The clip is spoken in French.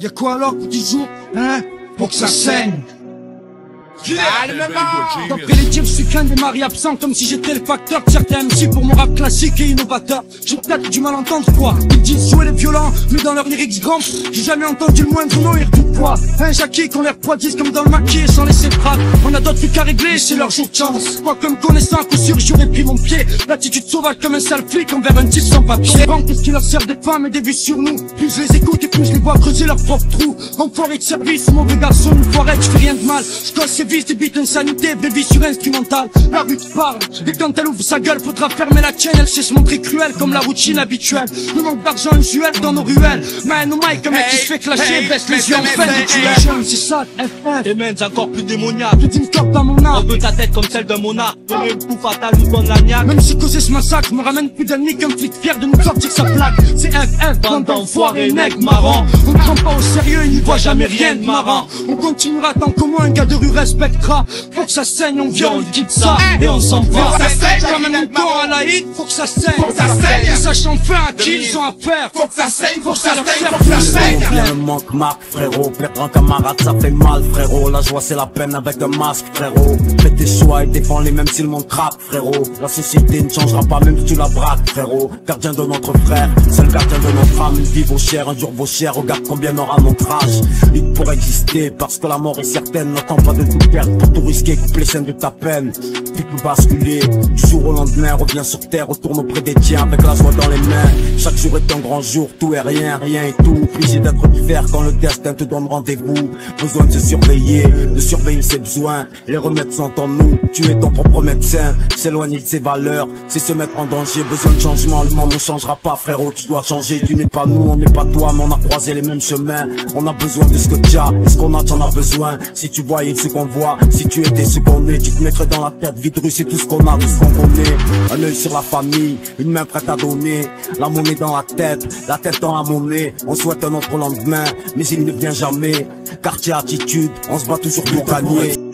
Y'a quoi alors pour 10 jours Hein? Pour que ça saigne D'après les je suis qu'un des maris absents Comme si j'étais le facteur de certains MC Pour mon rap classique et innovateur. J'ai peut-être du mal à entendre quoi. Ils disent jouer les violents Mais dans leurs lyrics grand J'ai jamais entendu le moindre nom et tout poids. Un Jackie qu'on les refroidisse comme dans le maquis Sans laisser frappe On a d'autres trucs à régler C'est leur jour de chance. Quoi comme connaissant à coup sûr j'aurais pris mon pied. L'attitude sauvage comme un sale flic Envers un type sans papier. Bon qu'est-ce qui leur sert des femmes et des vues sur nous. Plus je les écoute et plus je les vois creuser leur propre trou. Enfoiré de service, mauvais garçon, une foirette, je fais rien de mal. Je gosse vies, des bites insanité, baby sur instrumental. La rue te parle, et quand elle ouvre sa gueule Faudra fermer la tienne, elle sait se montrer cruelle Comme la routine habituelle. Le manque d'argent usuel dans nos ruelles. Man oh Mike, un mec qui se fait clasher Baisse les yeux en fin mais, de tuer c'est ça, FF Et même c'est encore plus démoniaque. Plus d'une clope dans mon On âme veut ta tête comme celle d'un monarque Donner une coup fatale ou donne la niaque Même si causer ce massacre me ramène plus d'ennemis qu'un flic fier de nous sortir sa plaque. C'est FF, bande d'enfoirés, nègres marrants On prend pas au sérieux, il n'y voit jamais rien de marrant. On continuera tant qu'au moins un gars de rue respectera. Faut que ça saigne, on vient, on quitte ça Et on s'en va. Faut que ça saigne, Comme un mouton à la hit, faut que ça saigne. Faut que ça saigne. Ils sachent enfin à qui ils ont affaire. Faut que ça saigne, faut que ça saigne, faire faut que ça saigne. Manque marque frérot. Perdre un camarade ça fait mal frérot. La joie c'est la peine avec un masque frérot. Fais tes choix et défends les mêmes si le monde craque frérot. La société ne changera pas même si tu la braques frérot. Gardien de notre frère, seul gardien de notre âme. Une vie vaut cher, un jour vaut cher Regarde combien aura notre âge. Lutte pour exister parce que la mort est certaine. N'attends pas de tout perdre pour tout risquer. Coupe les chaînes de ta peine Peux basculer. Du jour au lendemain Reviens sur terre, retourne auprès des tiens Avec la joie dans les mains. Chaque jour est un grand jour, tout est rien, rien est tout. Obligé d'être du fer quand le destin te donne rendez-vous. Besoin de se surveiller, de surveiller ses besoins. Les remèdes sont en nous, tu es ton propre médecin. S'éloigner de ses valeurs, c'est se mettre en danger. Besoin de changement, le monde ne changera pas frérot Tu dois changer, tu n'es pas nous, on n'est pas toi Mais on a croisé les mêmes chemins. On a besoin de ce que tu as, et ce qu'on a tu en as besoin. Si tu voyais ce qu'on voit, si tu étais ce qu'on est Tu te mettrais dans la tête, vide c'est tout ce qu'on a, tout ce qu'on connaît. Un œil sur la famille, une main prête à donner. La monnaie dans la tête, la tête dans la monnaie. On souhaite un autre lendemain, mais il ne vient jamais. Quartier attitude, on se bat toujours pour gagner